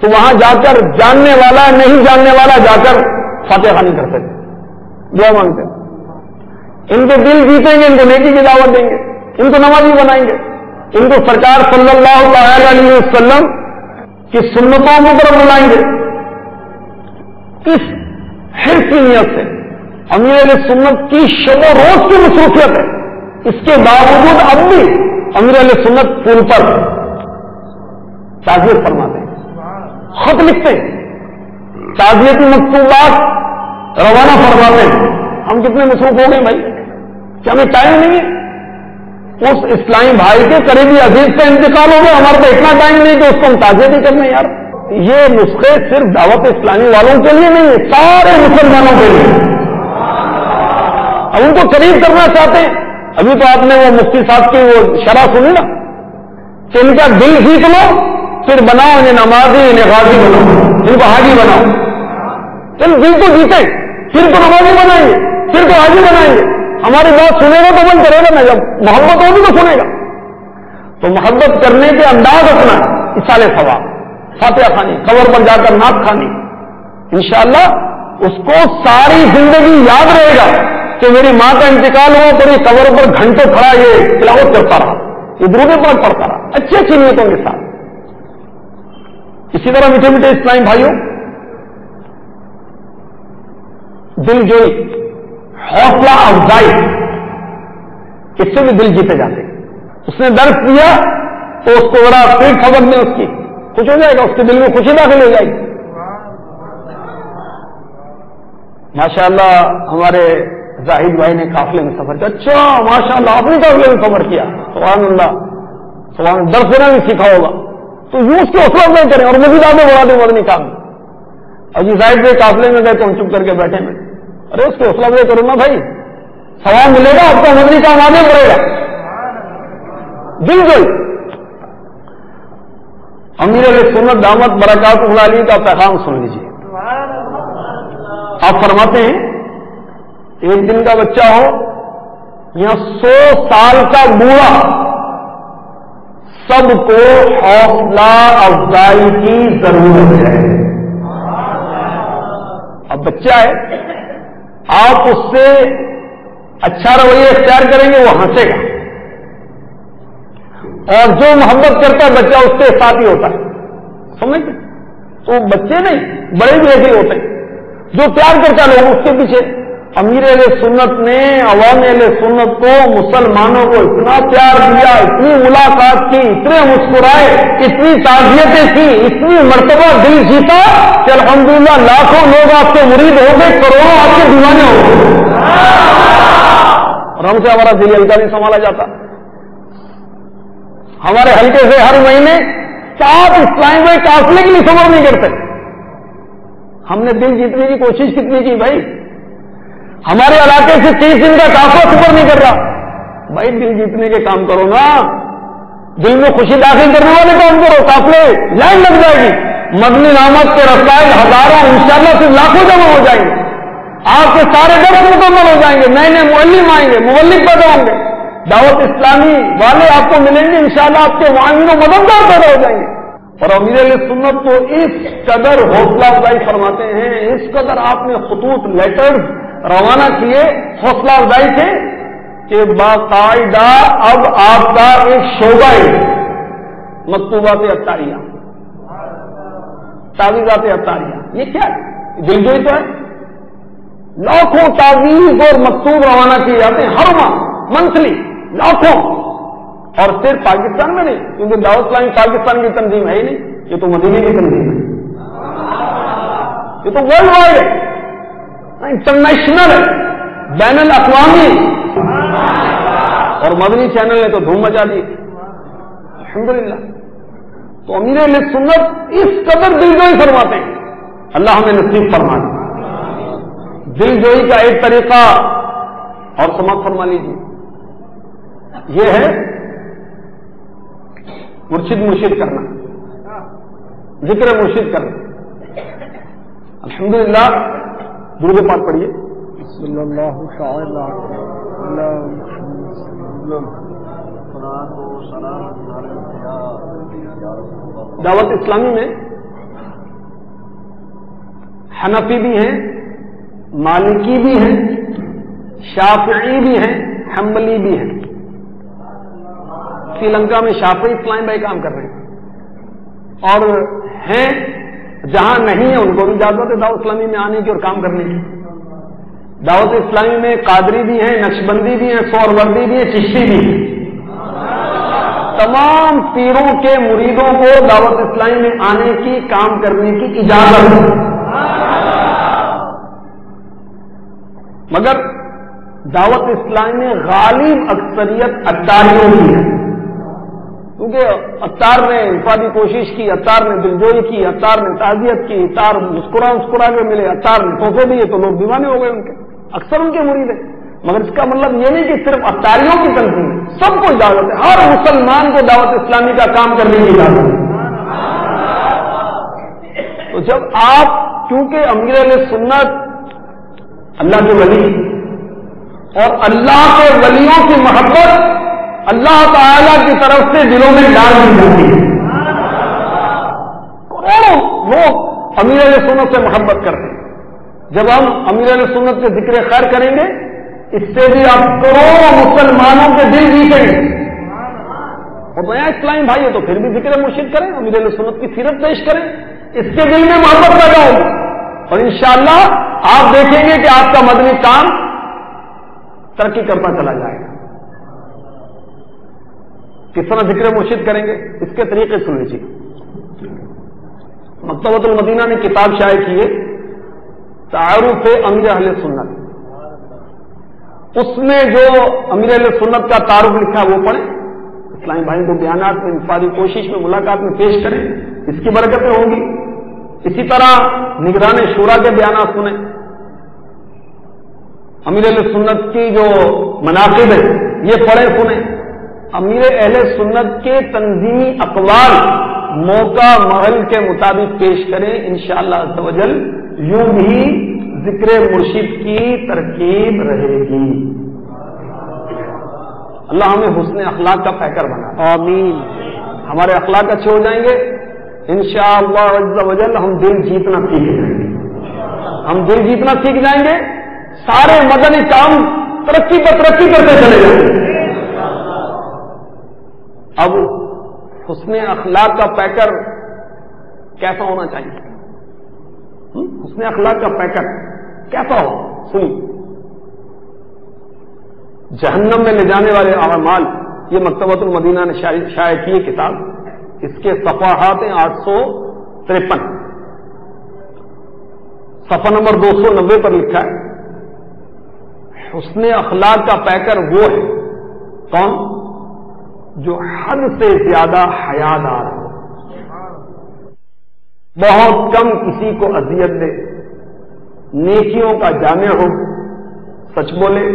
تو وہاں جا کر جاننے والا، نہیں جاننے والا جا کر فاتح خانی کرتے دعا مانگتے ہیں۔ ان کے دل جیتیں گے، ان کو نیکی کی دعوت دیں گے۔ ان کو نمازی بنائیں گے۔ ان کو سرکار صلی اللہ تعالی علیہ وسلم کی سنتوں کے طرف بلائیں گے۔ کس ہر کی نیت سے امیر علیہ سنت کی شب و روز کی مصروفیت ہے۔ اس کے باوجود اب بھی امیر علیہ سنت پھول پر تعزیت فرماتے ہیں۔ خط لکھتے ہیں۔ تعزیتی مکتوبات روانہ فرماتے ہیں۔ ہم کتنے مصروف ہو گئے بھائی؟ کیا ہمیں ٹائم نہیں ہے؟ اس اسلامی بھائی کے قریبی عزیز کا انتقال ہو گیا۔ ہمارے پاس اتنا ٹائم نہیں کہ اس کو ہم تعزیت ہی کرنے یار۔ یہ نسخے صرف دعوت اسلامی والوں کے لیے نہیں ہے سارے مسلمانوں کے لیے۔ اب ان کو قریب کرنا چاہتے ہیں۔ ابھی تو آپ نے وہ مفتی صاحب کی وہ شرح سنی نا کہ ان کا دل جیت لو، پھر بناؤ انہیں نمازی، انہیں غازی بناؤ ان کو حاجی بناؤ۔ چل دل کو جیتے پھر تو نمازی بنائیں گے پھر تو حاجی بنائیں گے ہماری بات سنے گا تو من کرے گا نا، جب محبت ہوگی تو سنے گا۔ تو محبت کرنے کے انداز اپنا اسال ثواب فاتحہ خانی قبر پر جا کر ناک خانی انشاءاللہ اس کو ساری زندگی یاد رہے گا۔ کہ میری ماں کا انتقال ہوا تو یہ قبر پر گھنٹوں کھڑا یہ تلاوت کرتا رہا۔ یہ درود پر پڑھتا رہا۔ اچھی اچھی نیتوں کے ساتھ۔ اسی طرح میٹھے میٹھے اسلام بھائیوں، دل جوئی حوصلہ افزائی، اس سے بھی دل جیتے جاتے اس نے درد دیا تو اس کو بڑا پیٹ خبر میں اس کی خوش ہو جائے گا، اس کے دل میں خوشی داخل ہو جائے گی۔ ماشاء اللہ ہمارے زاہد بھائی نے قافلے میں سفر کیا۔ اچھا ماشاء اللہ آپ نے قافلے میں سفر کیا۔ سبحان اللہ سبحان اللہ بھی سیکھا ہوگا۔ تو یوں اس کی حوصلہ افزائی کریں اور مزید آگے بڑھا دیں مدنی کام۔ اور زاہد بھائی قافلے میں گئے تو ہم چپ کر کے بیٹھے میں ارے، اس کی حوصلہ افزائی کروں نا بھائی۔ سوال ملے گا، آپ کا مدنی کام آگے بڑھے گا۔ بالکل۔ امیر علیہ سنت دامت برکات علی کا پیغام سن لیجیے آپ فرماتے ہیں ایک دن کا بچہ ہو، یا سو سال کا بوڑھا، سب کو حوصلہ افزائی کی ضرورت ہے۔ اب بچہ ہے، آپ اس سے اچھا رویہ اختیار کریں گے، وہ ہنسے گا۔ اور جو محبت کرتا ہے، بچہ اس کے ساتھ ہی ہوتا ہے۔ سمجھتے تو بچے نہیں، بڑے بھی ایسے ہی ہوتے ہیں۔ جو پیار کرتا ہے، لوگ اس کے پیچھے۔ امیر علیہ سنت نے، عوام علیہ سنت کو، مسلمانوں کو اتنا پیار دیا، اتنی ملاقات کی، اتنے مسکرائے، اتنی تعزیتیں کی، اتنی مرتبہ دل جیتا کہ الحمدللہ لاکھوں لوگ آپ کے مرید ہو گئے، کروڑوں آپ کے دیوانے ہو گئے۔ اور ہم سے ہمارا دل ہلکا نہیں سنبھالا جاتا۔ ہمارے ہلکے سے ہر مہینے سات اسلام میں قافلے کے لیے صبر نہیں کرتے۔ ہم نے دل جیتنے کی کوشش کتنی کی بھائی؟ ہمارے علاقے سے تیس دن کا کافلا صبر نہیں کر رہا۔ بھائی دل جیتنے کے کام کرو نا۔ دل میں خوشی داخل کرنے والے کام کرو، قافلے لائن لگ جائے گی۔ مدنی نامت کے رسائل ہزاروں، انشاءاللہ سے لاکھوں جمع ہو جائیں گے۔ آپ کے سارے درد مکمل ہو جائیں گے۔ نئے نئے معلم آئیں گے مولک پیدا ہوں گے۔ دعوت اسلامی والے آپ کو ملیں گے، انشاءاللہ آپ کے معاون و مددگار پیدا ہو جائیں گے۔ اور امیر علیہ سنت کو اس قدر حوصلہ افزائی فرماتے ہیں، اس قدر آپ نے خطوط لیٹر روانہ کیے، حوصلہ افزائی کے کہ باقاعدہ اب آپ کا ایک شعبہ ہے۔ مکتوبات اطاریہ تعویذات اطاریہ یہ کیا دل جوئی تو ہے۔ لاکھوں تعویذ اور مکتوب روانہ کیے جاتے ہیں ہر ماہ، منتھلی، لاکھوں۔ اور صرف پاکستان میں نہیں، کیونکہ داؤد اسلامی پاکستان کی تنظیم ہے ہی نہیں، یہ تو مدینہ کی تنظیم ہے۔ یہ تو ورلڈ وائڈ ہے۔ انٹرنیشنل بین الاقوامی اور مدنی چینل نے تو دھوم مچا دی۔ الحمدللہ۔ تو امیر علیہ سنت اس قدر دل جوئی فرماتے ہیں۔ اللہ ہمیں نصیب فرما دل جوئی کا ایک طریقہ اور سماپت فرما لیجیے یہ ہے مرشد مرشد کرنا۔ ذکر مرشد کرنا۔ الحمدللہ درود پاک پڑھیے۔ صلی اللہ تعالی دعوت اسلامی میں حنفی بھی ہیں مالکی بھی ہیں شافعی بھی ہیں حملی بھی ہیں۔ سری لنکا میں شافعی اسلام بھائی کام کر رہے ہیں۔ اور ہیں جہاں نہیں ہے ان کو بھی اجازت ہے دعوت اسلامی میں آنے کی اور کام کرنے کی۔ دعوت اسلامی میں قادری بھی ہیں، نقشبندی بھی ہیں سور وردی بھی ہیں، چشتی بھی ہیں۔ تمام پیروں کے مریدوں کو دعوت اسلامی میں آنے کی، کام کرنے کی اجازت ہے۔ مگر دعوت اسلامی میں غالب اکثریت اتاریوں کی ہے۔ کیونکہ اتار نے انفادی کوشش کی اتار نے دلجوئی کی اتار نے تعزیت کی اتار مسکرا مسکرا کے ملے اتار نے تحفے دیے تو لوگ دیوانے ہو گئے ان کے۔ اکثر ان کے مرید ہیں۔ مگر اس کا مطلب یہ نہیں کہ صرف اتاریوں کی تنظیم ہے سب کو اجازت ہے۔ ہر مسلمان کو دعوت اسلامی کا کام کرنے کی اجازت ہے۔ تو جب آپ کیونکہ امیر علیہ سنت اللہ کے ولی اور اللہ کے ولیوں کی محبت اللہ تعالی کی طرف سے دلوں میں ڈال دی جاتی ہے۔ کروڑوں لوگ امیر علیہ سنت سے محبت کرتے ہیں۔ جب ہم امیر علیہ سنت سے ذکر خیر کریں گے، اس سے بھی آپ کروڑوں مسلمانوں کے دل جیتیں گے۔ اور نیا اسلامی بھائی ہے تو پھر بھی ذکر مرشد کریں، امیر علیہ سنت کی سیرت پیش کریں۔ اس کے دل میں محبت پیدا ہوگی۔ اور انشاءاللہ آپ دیکھیں گے کہ آپ کا مدنی کام ترقی کرتا چلا جائے گا۔ کس طرح ذکر مرشد کریں گے؟ اس کے طریقے سن لیجیے مکتبۃ المدینہ نے کتاب شائع کی ہے، تعارف امیر اہل سنت۔ اس میں جو امیر علیہ سنت کا تعارف لکھا وہ پڑھیں۔ اسلامی بھائی کو بیانات میں انفادی کوشش میں ملاقات میں پیش کریں، اس کی برکتیں ہوں گی۔ اسی طرح نگران شورا کے بیانات سنیں۔ امیر علیہ سنت کی جو مناقب ہے یہ پڑھیں، سنیں۔ امیر اہل سنت کے تنظیمی اقوال موقع محل کے مطابق پیش کریں انشاءاللہ شاء اللہ یوں بھی ذکر مرشد کی ترکیب رہے گی۔ اللہ ہمیں حسن اخلاق کا پیکر بنا۔ آمین۔ ہمارے اخلاق اچھے ہو جائیں گے۔ انشاءاللہ شاء اللہ ہم دل جیتنا سیکھ جائیں گے۔ ہم دل جیتنا سیکھ جائیں گے۔ سارے مدنی کام ترقی پر ترقی کرتے چلے جائیں گے۔ اب حسن اخلاق کا پیکر کیسا ہونا چاہیے؟ حسن اخلاق کا پیکر کیسا ہو؟ سنی جہنم میں لے جانے والے اعمال، یہ مکتبۃ المدینہ نے شائع کی کتاب، اس کے صفحات ہیں آٹھ سو ترپن۔ صفحہ نمبر دو سو نبے پر لکھا ہے حسن اخلاق کا پیکر وہ ہے، کون؟ جو حد سے زیادہ حیادار ہو بہت کم کسی کو اذیت دے۔ نیکیوں کا جامع ہو۔ سچ بولے،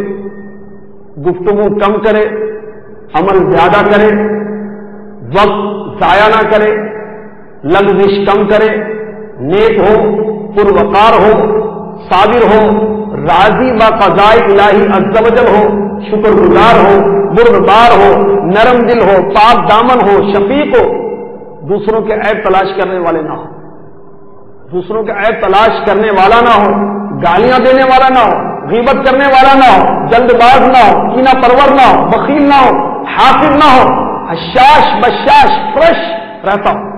گفتگو کم کرے، عمل زیادہ کرے، وقت ضائع نہ کرے لگزش کم کرے، نیک ہو پروکار ہو، صابر ہو، راضی با قضاء الہی ازل ہو، شکر گزار ہو۔ بردبار ہو، نرم دل ہو، پاک دامن ہو، شفیق ہو، دوسروں کے عیب تلاش کرنے والے نہ ہو دوسروں کے عیب تلاش کرنے والا نہ ہو گالیاں دینے والا نہ ہو غیبت کرنے والا نہ ہو جلد باز نہ ہو کینا پرور نہ ہو بخیل نہ ہو حافظ نہ ہو حشاش بشاش فرش رہتا ہو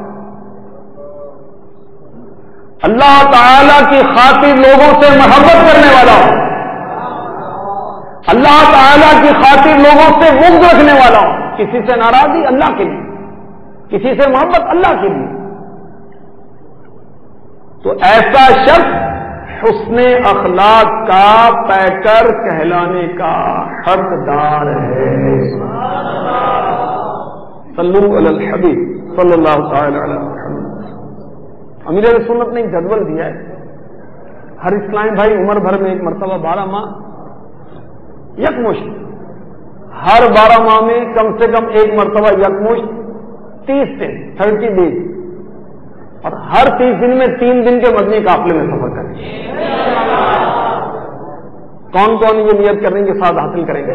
اللہ تعالی کی خاطر لوگوں سے محبت کرنے والا ہو اللہ تعالی کی خاطر لوگوں سے مغد رکھنے والا ہو کسی سے ناراضی اللہ کے لیے، کسی سے محبت اللہ کے لیے۔ تو ایسا شخص حسن اخلاق کا پیکر کہلانے کا حقدار ہے۔ صلو علی الحبیب، صلی اللہ تعالی علی امیر سنت نے ایک جدول دیا ہے۔ ہر اسلام بھائی عمر بھر میں ایک مرتبہ بارہ ماہ یکمشت۔ ہر بارہ ماہ میں کم سے کم ایک مرتبہ یکمشت، تیس دن، تھرٹی ڈیز اور ہر تیس دن میں تین دن کے مدنی قافلے میں سفر کریں۔ کون کون یہ نیت کریں گے، ساتھ حاصل کریں گے؟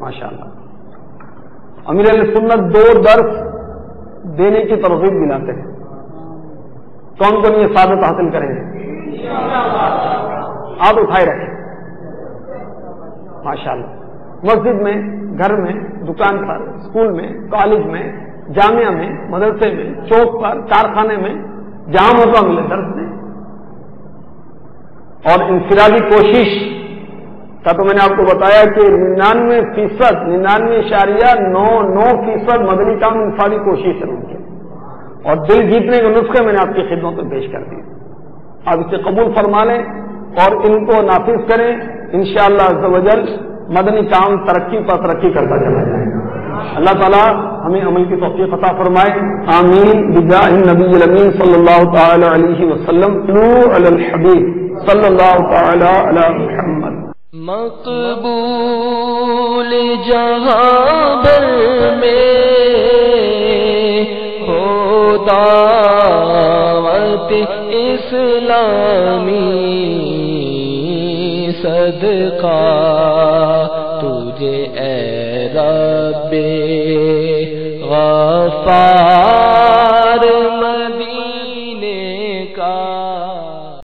ماشاء اللہ امیر علیہ سنت دو درس دینے کی ترغیب دلاتے ہیں۔ کون کون یہ سعادت حاصل کریں گے؟ آپ اٹھائے رکھیں۔ ماشاء اللہ مسجد میں، گھر میں، دکان پر اسکول میں، کالج میں، جامعہ میں، مدرسے میں، چوک پر، کارخانے میں جہاں موقع ملے، درس میں اور انفرادی کوشش کا تو میں نے آپ کو بتایا کہ ننانوے فیصد، ننانوے اشاریہ نو نو فیصد مدنی کام انفرادی کوشش ہے ان کے اور دل جیتنے کے نسخے میں نے آپ کی خدمت میں پیش کر دی آپ اسے قبول فرما لیں اور ان کو نافذ کریں۔ انشاءاللہ شاء اللہ مدنی کام ترقی پر ترقی کرتا چلا جائے گا۔ اللہ تعالیٰ ہمیں عمل کی توفیق عطا فرمائے۔ آمین۔ نبی الامین صلی اللہ تعالی علیہ وسلم۔ علی الحبیب صلی اللہ تعالی علی محمد۔ مقبول جہاں بر میں ہو اسلامی کا تجھے اے رب غفار